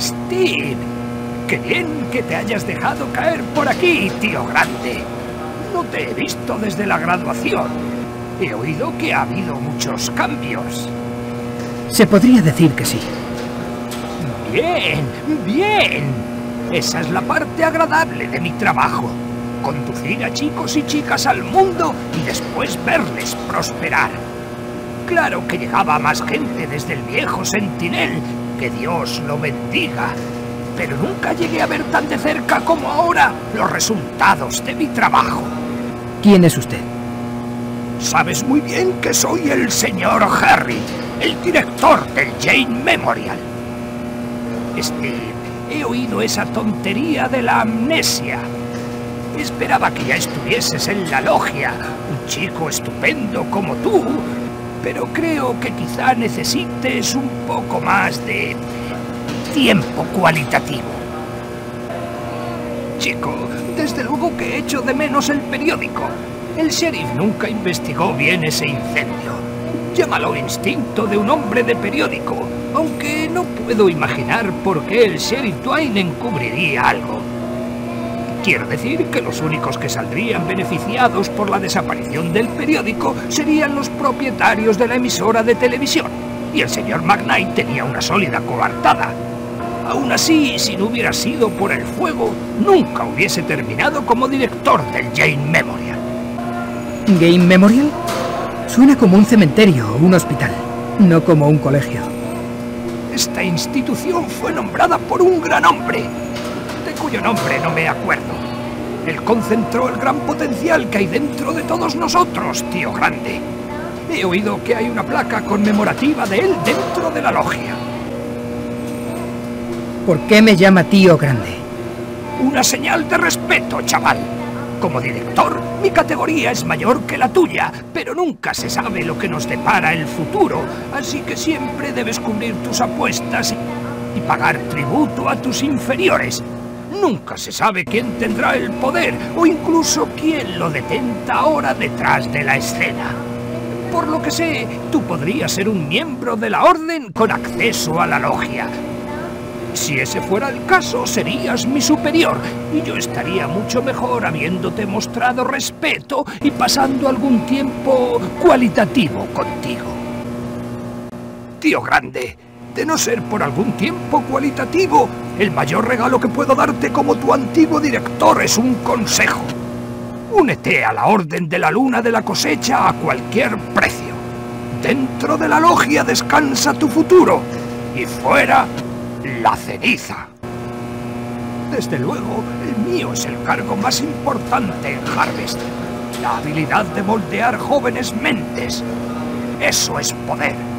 Steve, qué bien que te hayas dejado caer por aquí, tío grande. No te he visto desde la graduación. He oído que ha habido muchos cambios. Se podría decir que sí. Bien, bien. Esa es la parte agradable de mi trabajo. Conducir a chicos y chicas al mundo y después verles prosperar. Claro que llegaba más gente desde el viejo Sentinel, que Dios lo bendiga. Pero nunca llegué a ver tan de cerca como ahora los resultados de mi trabajo. ¿Quién es usted? Sabes muy bien que soy el señor Harry, el director del Jane Memorial. Steve, he oído esa tontería de la amnesia. Esperaba que ya estuvieses en la logia, un chico estupendo como tú, pero creo que quizá necesites un poco más de tiempo cualitativo. Chico, desde luego que he hecho de menos el periódico. El sheriff nunca investigó bien ese incendio. Llámalo instinto de un hombre de periódico, aunque no puedo imaginar por qué el sheriff Twain encubriría algo. Quiero decir que los únicos que saldrían beneficiados por la desaparición del periódico serían los propietarios de la emisora de televisión. Y el señor McKnight tenía una sólida coartada. Aún así, si no hubiera sido por el fuego, nunca hubiese terminado como director del Jane Memorial. ¿Game Memorial? Suena como un cementerio o un hospital, no como un colegio. Esta institución fue nombrada por un gran hombre, cuyo nombre no me acuerdo. Él concentró el gran potencial que hay dentro de todos nosotros, tío grande. He oído que hay una placa conmemorativa de él dentro de la logia. ¿Por qué me llama tío grande? Una señal de respeto, chaval. Como director, mi categoría es mayor que la tuya, pero nunca se sabe lo que nos depara el futuro, así que siempre debes cubrir tus apuestas y pagar tributo a tus inferiores. Nunca se sabe quién tendrá el poder o incluso quién lo detenta ahora detrás de la escena. Por lo que sé, tú podrías ser un miembro de la Orden con acceso a la logia, si ese fuera el caso, serías mi superior y yo estaría mucho mejor habiéndote mostrado respeto y pasando algún tiempo cualitativo contigo. Tío grande, de no ser por algún tiempo cualitativo, el mayor regalo que puedo darte como tu antiguo director es un consejo. Únete a la Orden de la Luna de la Cosecha a cualquier precio. Dentro de la logia descansa tu futuro y fuera la ceniza. Desde luego, el mío es el cargo más importante en Harvest. La habilidad de moldear jóvenes mentes. Eso es poder.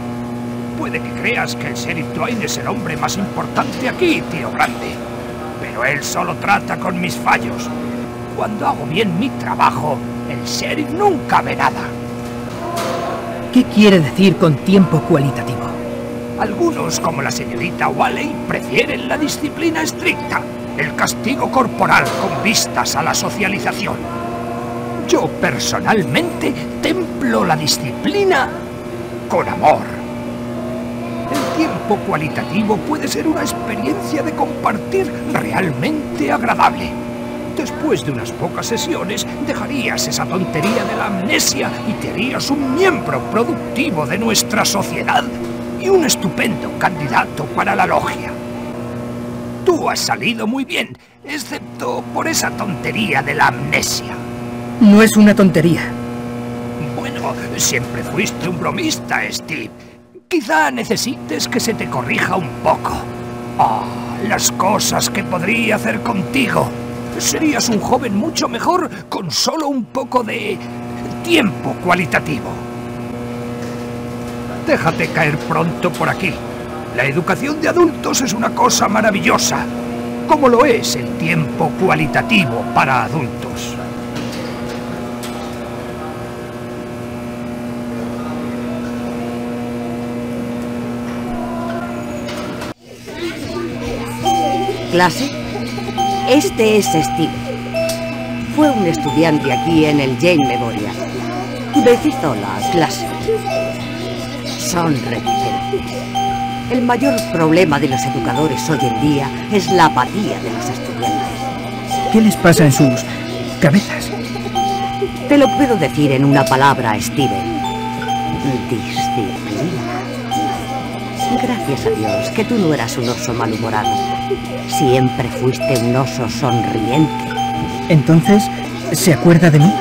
Puede que creas que el sheriff Twain es el hombre más importante aquí, tío grande. Pero él solo trata con mis fallos. Cuando hago bien mi trabajo, el sheriff nunca ve nada. ¿Qué quiere decir con tiempo cualitativo? Algunos, como la señorita Wally, prefieren la disciplina estricta, el castigo corporal con vistas a la socialización. Yo personalmente templo la disciplina con amor. Tiempo cualitativo puede ser una experiencia de compartir realmente agradable. Después de unas pocas sesiones, dejarías esa tontería de la amnesia y te harías un miembro productivo de nuestra sociedad y un estupendo candidato para la logia. Tú has salido muy bien, excepto por esa tontería de la amnesia. No es una tontería. Bueno, siempre fuiste un bromista, Steve. Quizá necesites que se te corrija un poco. Ah, las cosas que podría hacer contigo. Serías un joven mucho mejor con solo un poco de tiempo cualitativo. Déjate caer pronto por aquí. La educación de adultos es una cosa maravillosa, como lo es el tiempo cualitativo para adultos. ¿Clase? Este es Steve. Fue un estudiante aquí en el Jane Memorial. Decizo la clase. Son reticentes. El mayor problema de los educadores hoy en día es la apatía de los estudiantes. ¿Qué les pasa en sus cabezas? Te lo puedo decir en una palabra, Steven. Disciplina. Gracias a Dios que tú no eras un oso malhumorado. Siempre fuiste un oso sonriente. Entonces, ¿se acuerda de mí?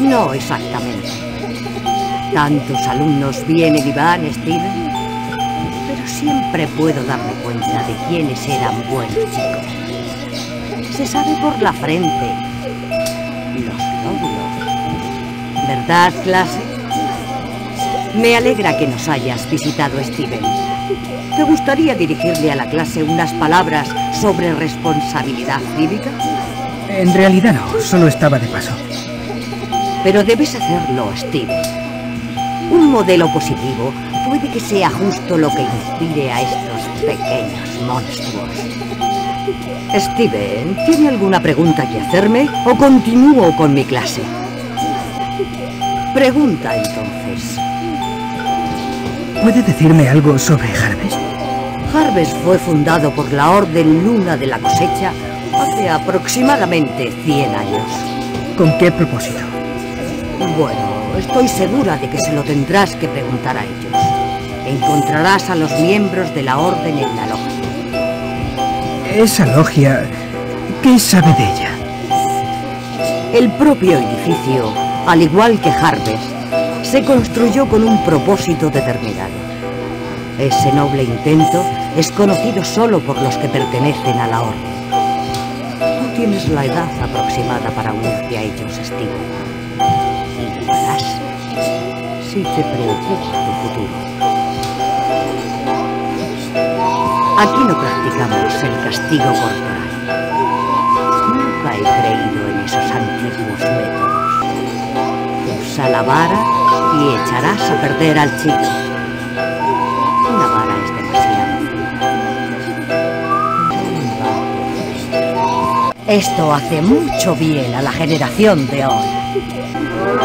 No exactamente. Tantos alumnos vienen y van, Steven. Pero siempre puedo darme cuenta de quiénes eran buenos chicos. Se sabe por la frente. Los lóbulos. ¿Verdad, clase? Me alegra que nos hayas visitado, Steven. ¿Te gustaría dirigirle a la clase unas palabras sobre responsabilidad cívica? En realidad no, solo estaba de paso. Pero debes hacerlo, Steven. Un modelo positivo puede que sea justo lo que inspire a estos pequeños monstruos. Steven, ¿tiene alguna pregunta que hacerme o continúo con mi clase? Pregunta entonces. ¿Puede decirme algo sobre Harvest? Harvest fue fundado por la Orden Luna de la Cosecha hace aproximadamente 100 años. ¿Con qué propósito? Bueno, estoy segura de que se lo tendrás que preguntar a ellos. Encontrarás a los miembros de la Orden en la logia. Esa logia, ¿qué sabe de ella? El propio edificio, al igual que Harvest, se construyó con un propósito determinado. Ese noble intento es conocido solo por los que pertenecen a la Orden. Tú tienes la edad aproximada para unirte a ellos, Steve. Y lo si te preocupa tu futuro. Aquí no practicamos el castigo corporal. Nunca he creído en esos antiguos métodos. Usa la vara y echarás a perder al chico. Una vara es demasiado. Esto hace mucho bien a la generación de hoy. El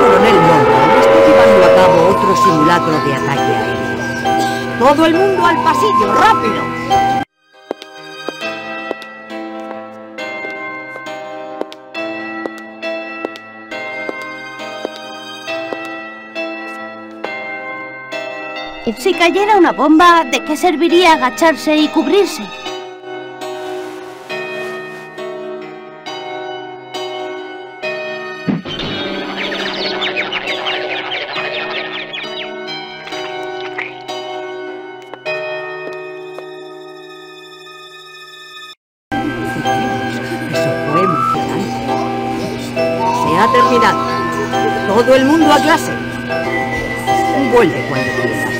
coronel Monroe está llevando a cabo otro simulacro de ataque aéreo. ¡Todo el mundo al pasillo! ¡Rápido! Si cayera una bomba, ¿de qué serviría agacharse y cubrirse? Se ha terminado. Todo el mundo a clase. Vuelve cuando quieras,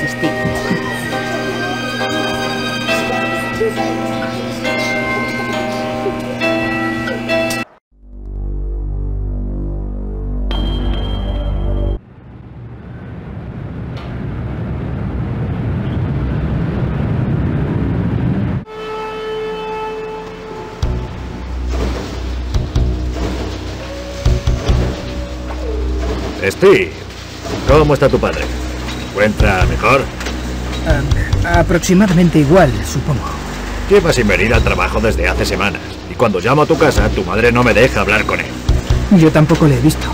Steve, ¿cómo está tu padre? ¿Se encuentra mejor? Aproximadamente igual, supongo. Lleva sin venir al trabajo desde hace semanas. Y cuando llamo a tu casa, tu madre no me deja hablar con él. Yo tampoco le he visto.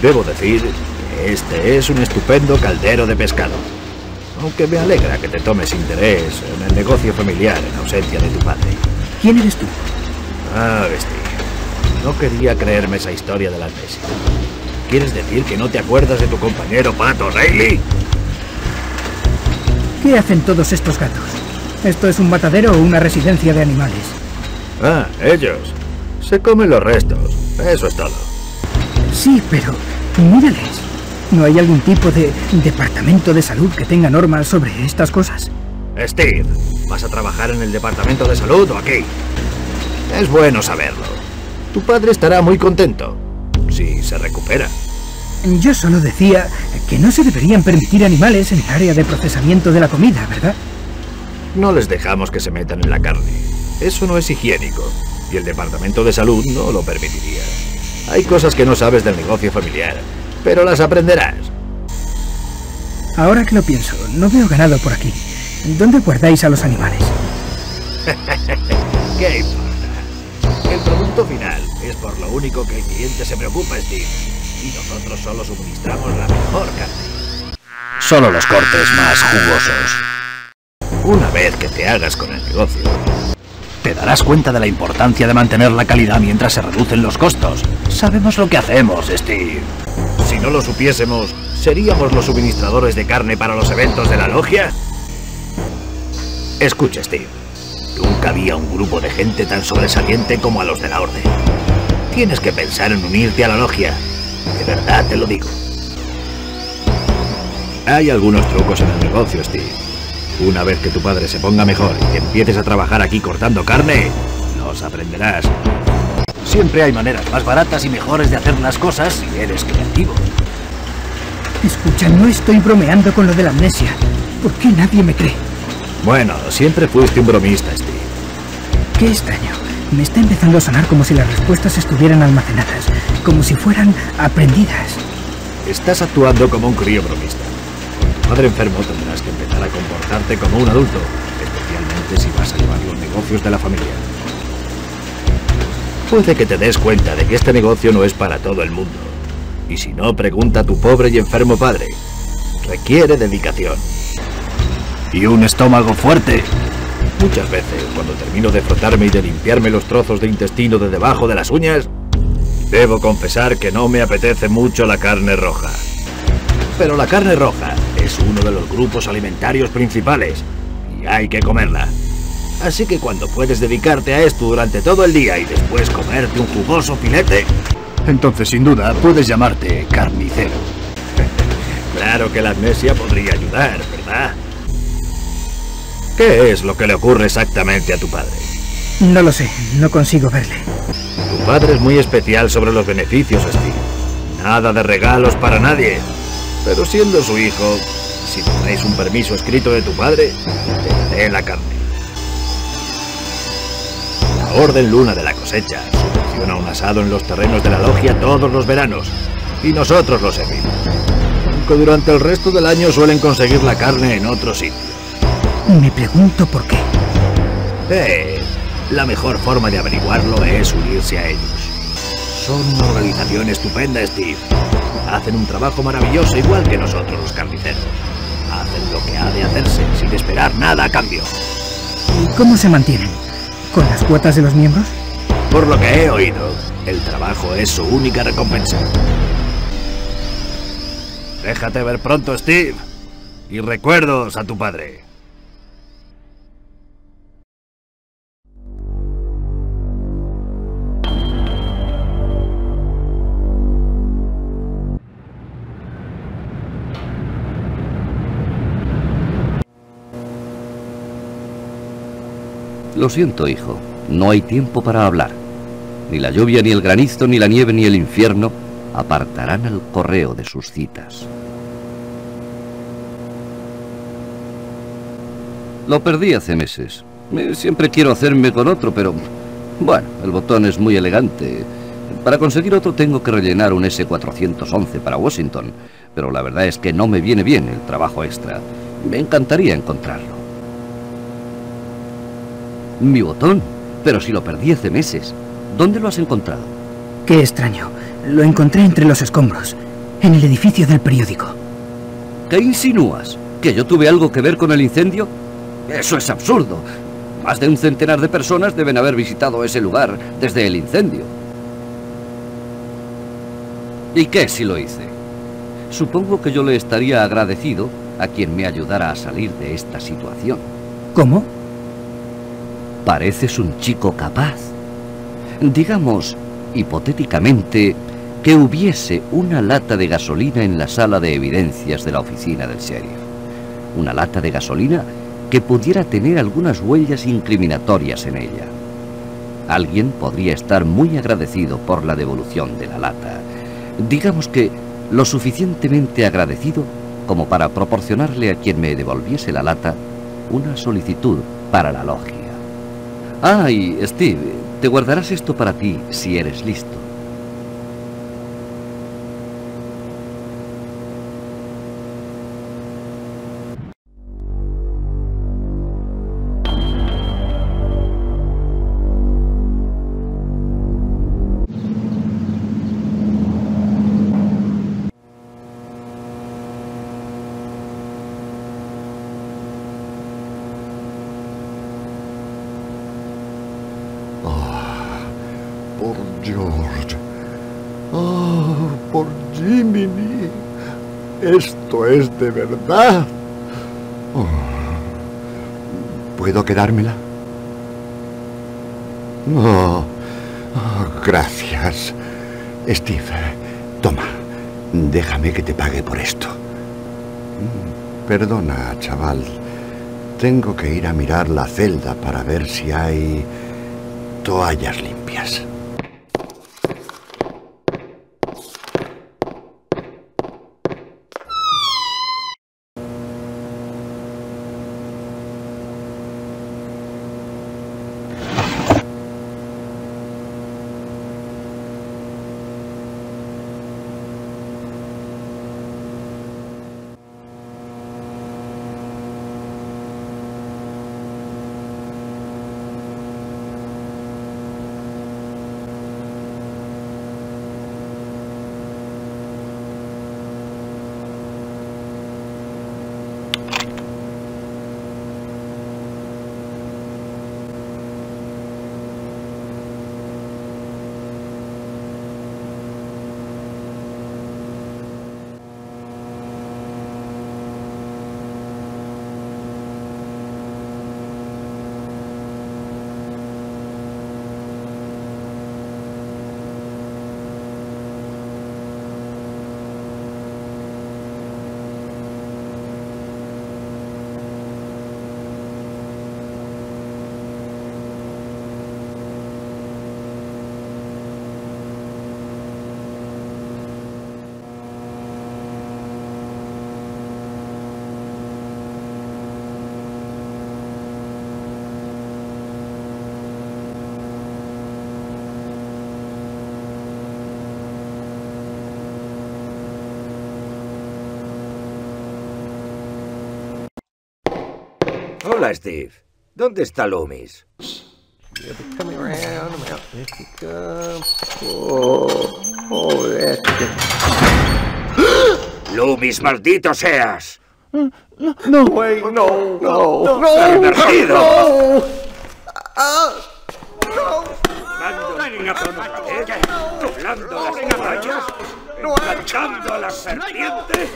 Debo decir que este es un estupendo caldero de pescado. Aunque me alegra que te tomes interés en el negocio familiar en ausencia de tu padre. ¿Quién eres tú? Ah, Steve. No quería creerme esa historia de la amnesia. ¿Quieres decir que no te acuerdas de tu compañero Pato Rayleigh? ¿Qué hacen todos estos gatos? ¿Esto es un matadero o una residencia de animales? Ah, ellos. Se comen los restos. Eso es todo. Sí, pero mírales. ¿No hay algún tipo de departamento de salud que tenga normas sobre estas cosas? Steve, ¿vas a trabajar en el departamento de salud o aquí? Es bueno saberlo. Tu padre estará muy contento. Si se recupera. Yo solo decía que no se deberían permitir animales en el área de procesamiento de la comida, ¿verdad? No les dejamos que se metan en la carne. Eso no es higiénico. Y el departamento de salud no lo permitiría. Hay cosas que no sabes del negocio familiar, pero las aprenderás. Ahora que lo pienso, no veo ganado por aquí. ¿Dónde guardáis a los animales? ¿Qué final es por lo único que el cliente se preocupa, Steve. Y nosotros solo suministramos la mejor carne. Solo los cortes más jugosos. Una vez que te hagas con el negocio, te darás cuenta de la importancia de mantener la calidad mientras se reducen los costos. Sabemos lo que hacemos, Steve. Si no lo supiésemos, ¿seríamos los suministradores de carne para los eventos de la logia? Escucha, Steve. Nunca había un grupo de gente tan sobresaliente como a los de la Orden. Tienes que pensar en unirte a la logia. De verdad te lo digo. Hay algunos trucos en el negocio, Steve. Una vez que tu padre se ponga mejor y empieces a trabajar aquí cortando carne, los aprenderás. Siempre hay maneras más baratas y mejores de hacer las cosas si eres creativo. Escucha, no estoy bromeando con lo de la amnesia. ¿Por qué nadie me cree? Bueno, siempre fuiste un bromista, Steve. Qué extraño. Me está empezando a sonar como si las respuestas estuvieran almacenadas, como si fueran aprendidas. Estás actuando como un crío bromista. Padre enfermo tendrás que empezar a comportarte como un adulto, especialmente si vas a llevar los negocios de la familia. Puede que te des cuenta de que este negocio no es para todo el mundo. Y si no, pregunta a tu pobre y enfermo padre. Requiere dedicación. Y un estómago fuerte. Muchas veces, cuando termino de frotarme y de limpiarme los trozos de intestino de debajo de las uñas, debo confesar que no me apetece mucho la carne roja. Pero la carne roja es uno de los grupos alimentarios principales y hay que comerla. Así que cuando puedes dedicarte a esto durante todo el día y después comerte un jugoso filete... Entonces sin duda puedes llamarte carnicero. claro que la amnesia podría ayudar, ¿verdad? ¿Qué es lo que le ocurre exactamente a tu padre? No lo sé, no consigo verle. Tu padre es muy especial sobre los beneficios, Steve. Nada de regalos para nadie. Pero siendo su hijo, si tenéis un permiso escrito de tu padre, te daré la carne. La Orden Luna de la Cosecha subvenciona un asado en los terrenos de la logia todos los veranos, y nosotros lo servimos. Aunque durante el resto del año suelen conseguir la carne en otro sitio. Me pregunto por qué. Eh, la mejor forma de averiguarlo es unirse a ellos. Son una organización estupenda, Steve. Hacen un trabajo maravilloso igual que nosotros los carniceros. Hacen lo que ha de hacerse sin esperar nada a cambio. ¿Y cómo se mantienen? ¿Con las cuotas de los miembros? Por lo que he oído, el trabajo es su única recompensa. Déjate ver pronto, Steve. Y recuerdos a tu padre. Lo siento, hijo, no hay tiempo para hablar. Ni la lluvia, ni el granizo, ni la nieve, ni el infierno apartarán al correo de sus citas. Lo perdí hace meses. Siempre quiero hacerme con otro, pero... Bueno, el botón es muy elegante. Para conseguir otro tengo que rellenar un S411 para Washington, pero la verdad es que no me viene bien el trabajo extra. Me encantaría encontrarlo. Mi botón. Pero si lo perdí hace meses. ¿Dónde lo has encontrado? Qué extraño. Lo encontré entre los escombros, en el edificio del periódico. ¿Qué insinúas? ¿Que yo tuve algo que ver con el incendio? Eso es absurdo. Más de un centenar de personas deben haber visitado ese lugar desde el incendio. ¿Y qué si lo hice? Supongo que yo le estaría agradecido a quien me ayudara a salir de esta situación. ¿Cómo? Pareces un chico capaz. Digamos, hipotéticamente, que hubiese una lata de gasolina en la sala de evidencias de la oficina del sheriff. Una lata de gasolina que pudiera tener algunas huellas incriminatorias en ella. Alguien podría estar muy agradecido por la devolución de la lata. Digamos que lo suficientemente agradecido como para proporcionarle a quien me devolviese la lata una solicitud para la logia. Ah, y Steve, te guardarás esto para ti si eres listo. De verdad. Oh. ¿Puedo quedármela? Oh, oh, gracias. Steve, toma. Déjame que te pague por esto. Perdona, chaval. Tengo que ir a mirar la celda para ver si hay toallas limpias. Hola, Steve. ¿Dónde está Loomis? ¡Loomis, maldito seas! No, no, no, no, no, no. ¡Doblando las caballas! ¡Enganchando a las serpientes!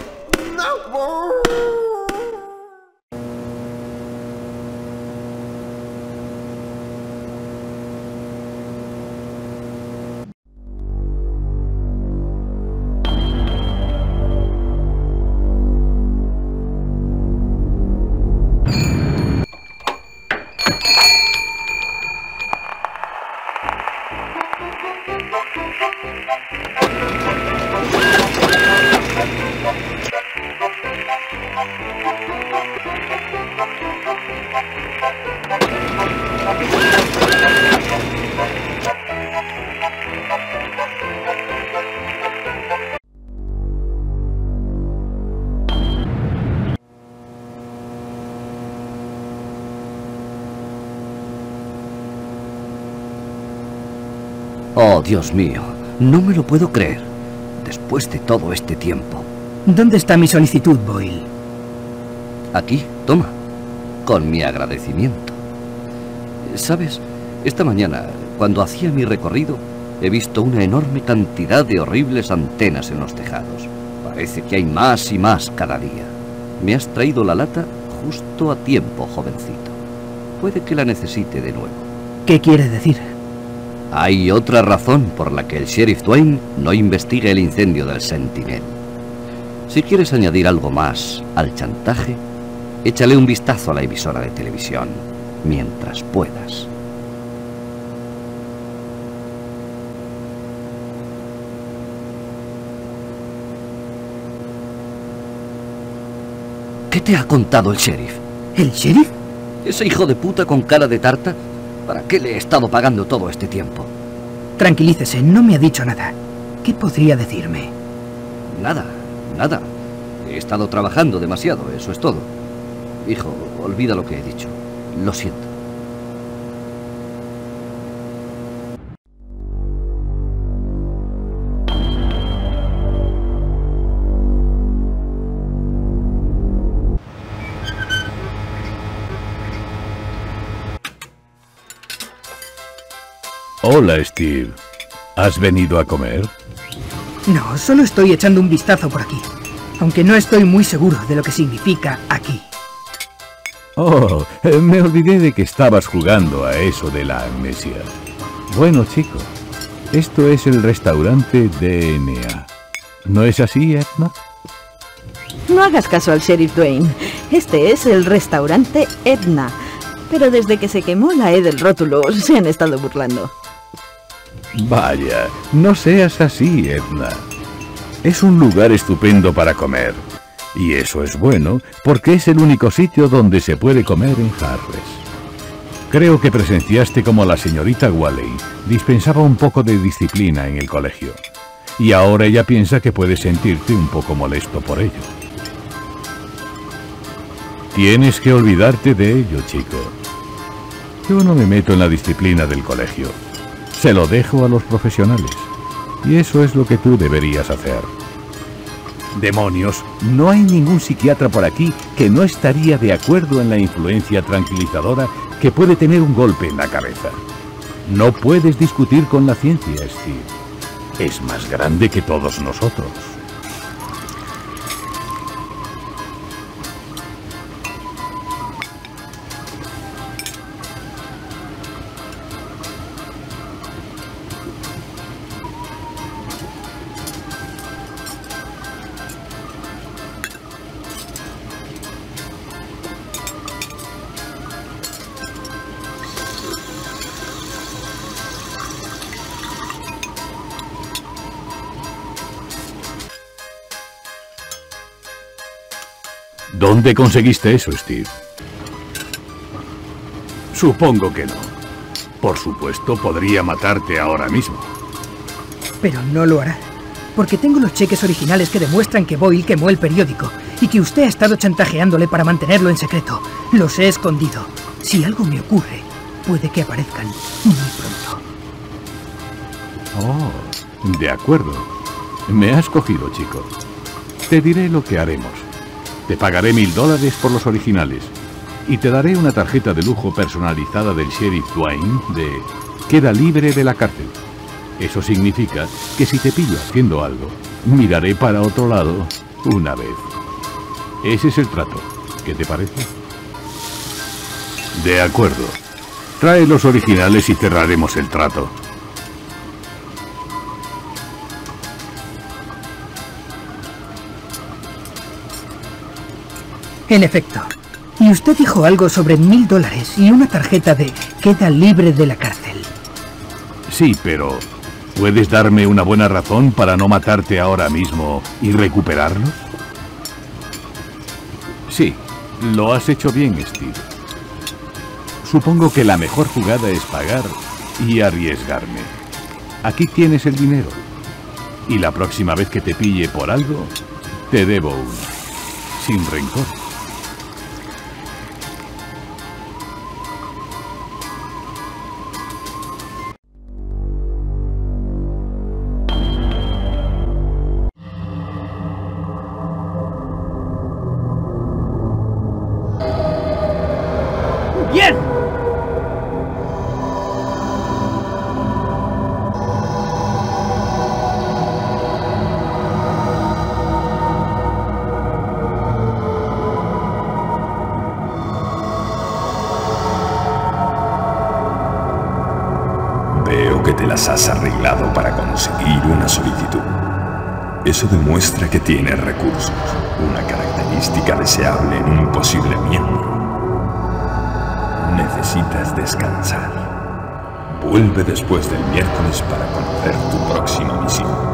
Dios mío, no me lo puedo creer. Después de todo este tiempo. ¿Dónde está mi solicitud, Boyle? Aquí, toma. Con mi agradecimiento. ¿Sabes? Esta mañana, cuando hacía mi recorrido, he visto una enorme cantidad de horribles antenas en los tejados. Parece que hay más y más cada día. Me has traído la lata justo a tiempo, jovencito. Puede que la necesite de nuevo. ¿Qué quiere decir? Hay otra razón por la que el sheriff Twain no investiga el incendio del Sentinel. Si quieres añadir algo más al chantaje, échale un vistazo a la emisora de televisión mientras puedas. ¿Qué te ha contado el sheriff? ¿El sheriff? Ese hijo de puta con cara de tarta, ¿para qué le he estado pagando todo este tiempo? Tranquilícese, no me ha dicho nada. ¿Qué podría decirme? Nada, nada. He estado trabajando demasiado, eso es todo. Hijo, olvida lo que he dicho. Lo siento. Hola, Steve. ¿Has venido a comer? No, solo estoy echando un vistazo por aquí. Aunque no estoy muy seguro de lo que significa aquí. Oh, eh, me olvidé de que estabas jugando a eso de la amnesia. Bueno, chico, esto es el restaurante DNA. ¿No es así, Edna? No hagas caso al sheriff Dwayne. Este es el restaurante Edna. Pero desde que se quemó la E del rótulo, se han estado burlando. Vaya, no seas así, Edna. Es un lugar estupendo para comer. Y eso es bueno porque es el único sitio donde se puede comer en Harris. Creo que presenciaste como la señorita Wally dispensaba un poco de disciplina en el colegio. Y ahora ella piensa que puedes sentirte un poco molesto por ello. Tienes que olvidarte de ello, chico. Yo no me meto en la disciplina del colegio. Se lo dejo a los profesionales. Y eso es lo que tú deberías hacer. Demonios, no hay ningún psiquiatra por aquí que no estaría de acuerdo en la influencia tranquilizadora que puede tener un golpe en la cabeza. No puedes discutir con la ciencia, Steve. Es más grande que todos nosotros. ¿Dónde conseguiste eso, Steve? Supongo que no. Por supuesto, podría matarte ahora mismo. Pero no lo hará. Porque tengo los cheques originales que demuestran que Boyle quemó el periódico y que usted ha estado chantajeándole para mantenerlo en secreto. Los he escondido. Si algo me ocurre, puede que aparezcan muy pronto. Oh, de acuerdo. Me has cogido, chico. Te diré lo que haremos. Te pagaré mil dólares por los originales y te daré una tarjeta de lujo personalizada del sheriff Dwayne de queda libre de la cárcel. Eso significa que si te pillo haciendo algo, miraré para otro lado una vez. Ese es el trato. ¿Qué te parece? De acuerdo. Trae los originales y cerraremos el trato. En efecto. Y usted dijo algo sobre mil dólares y una tarjeta de queda libre de la cárcel. Sí, pero ¿puedes darme una buena razón para no matarte ahora mismo y recuperarlos? Sí, lo has hecho bien, Steve. Supongo que la mejor jugada es pagar y arriesgarme. Aquí tienes el dinero. Y la próxima vez que te pille por algo, te debo uno. Sin rencor. Eso demuestra que tienes recursos, una característica deseable en un posible miembro. Necesitas descansar. Vuelve después del miércoles para conocer tu próxima misión.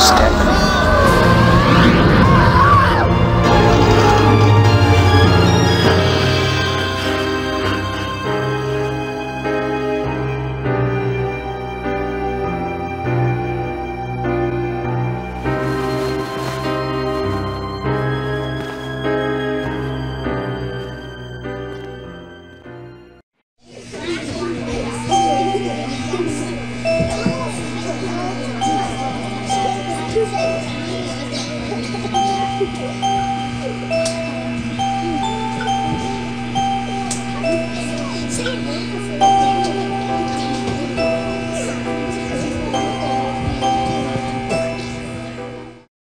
step.